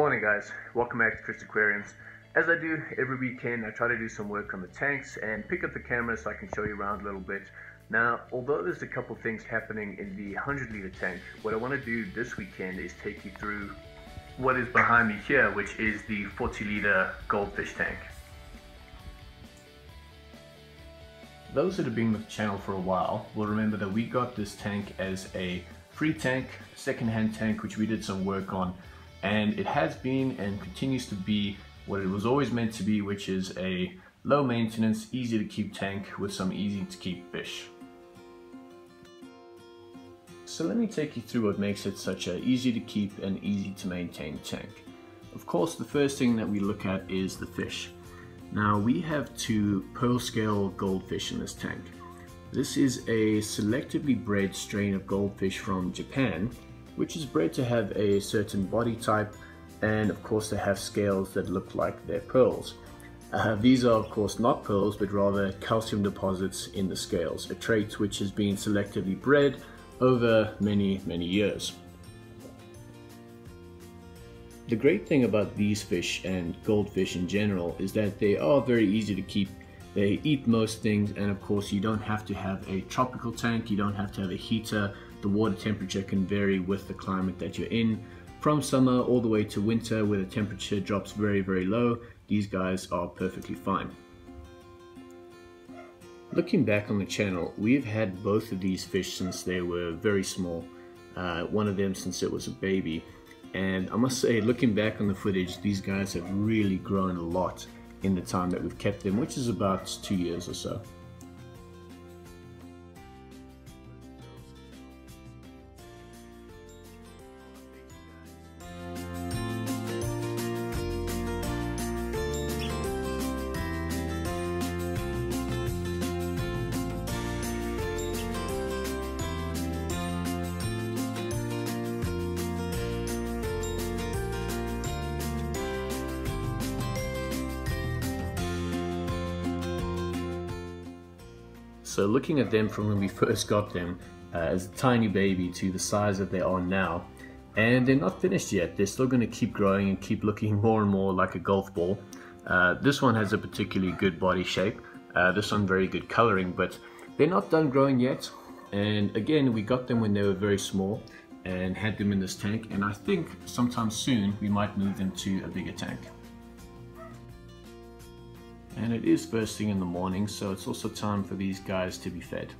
Morning guys, welcome back to Chris Aquariums. As I do every weekend, I try to do some work on the tanks and pick up the camera so I can show you around a little bit. Now, although there's a couple things happening in the 100 litre tank, what I want to do this weekend is take you through what is behind me here, which is the 40 litre goldfish tank. Those that have been with the channel for a while will remember that we got this tank as a free tank, second-hand tank, which we did some work on, and it has been and continues to be what it was always meant to be, which is a low maintenance, easy to keep tank with some easy to keep fish. So let me take you through what makes it such an easy to keep and easy to maintain tank. Of course, the first thing that we look at is the fish. Now we have two pearl scale goldfish in this tank. This is a selectively bred strain of goldfish from Japan, which is bred to have a certain body type and of course they have scales that look like they're pearls. Uh, these are of course not pearls but rather calcium deposits in the scales, a trait which has been selectively bred over many many years. The great thing about these fish and goldfish in general is that they are very easy to keep. They eat most things and of course you don't have to have a tropical tank, you don't have to have a heater. The water temperature can vary with the climate that you're in. From summer all the way to winter where the temperature drops very very low, these guys are perfectly fine. Looking back on the channel, we've had both of these fish since they were very small. Uh, one of them since it was a baby and I must say, looking back on the footage, these guys have really grown a lot in the time that we've kept them, which is about two years or so. So looking at them from when we first got them uh, as a tiny baby to the size that they are now, and they're not finished yet. They're still going to keep growing and keep looking more and more like a golf ball. Uh, this one has a particularly good body shape. Uh, this one very good coloring, but they're not done growing yet. And again, we got them when they were very small and had them in this tank. And I think sometime soon we might move them to a bigger tank and it is first thing in the morning so it's also time for these guys to be fed.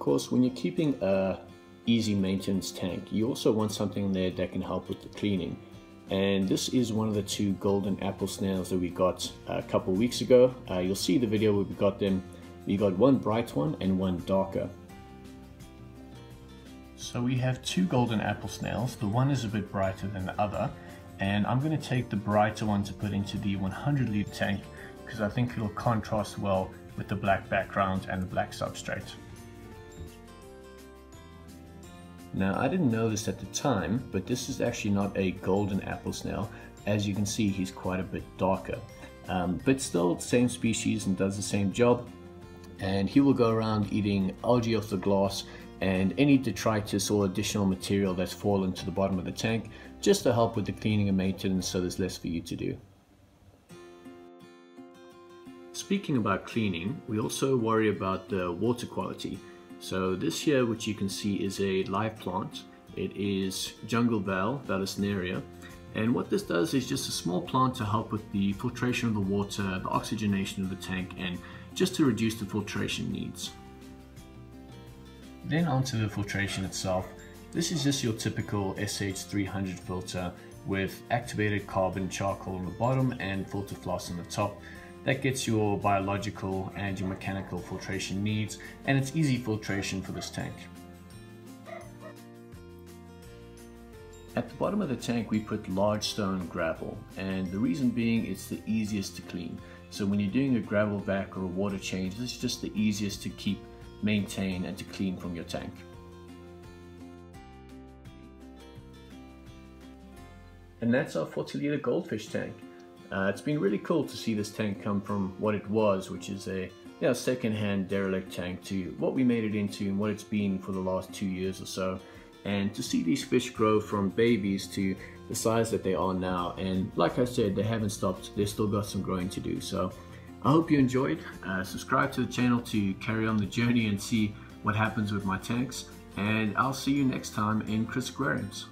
Course, when you're keeping a easy maintenance tank, you also want something there that can help with the cleaning. And this is one of the two golden apple snails that we got a couple weeks ago. Uh, you'll see the video where we got them. We got one bright one and one darker. So we have two golden apple snails. The one is a bit brighter than the other. And I'm going to take the brighter one to put into the 100 litre tank because I think it'll contrast well with the black background and the black substrate. Now I didn't know this at the time, but this is actually not a golden apple snail. As you can see, he's quite a bit darker. Um, but still same species and does the same job. And he will go around eating algae off the glass and any detritus or additional material that's fallen to the bottom of the tank just to help with the cleaning and maintenance so there's less for you to do. Speaking about cleaning, we also worry about the water quality. So this here, which you can see is a live plant. It is jungle val, vallisneria. And what this does is just a small plant to help with the filtration of the water, the oxygenation of the tank, and just to reduce the filtration needs. Then onto the filtration itself. This is just your typical SH300 filter. with activated carbon charcoal on the bottom and filter floss on the top. That gets your biological and your mechanical filtration needs and it's easy filtration for this tank. At the bottom of the tank we put large stone gravel and the reason being it's the easiest to clean. So when you're doing a gravel vac or a water change, this is just the easiest to keep, maintain and to clean from your tank. And that's our 40 liter goldfish tank. Uh, it's been really cool to see this tank come from what it was, which is a you know, second-hand derelict tank to what we made it into and what it's been for the last two years or so. And to see these fish grow from babies to the size that they are now. And like I said they haven't stopped. They've still got some growing to do. So I hope you enjoyed. Uh, subscribe to the channel to carry on the journey and see what happens with my tanks. And I'll see you next time in Chris Aquariums.